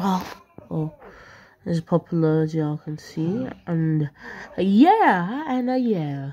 oh, as popular as y'all can see. And yeah, and yeah.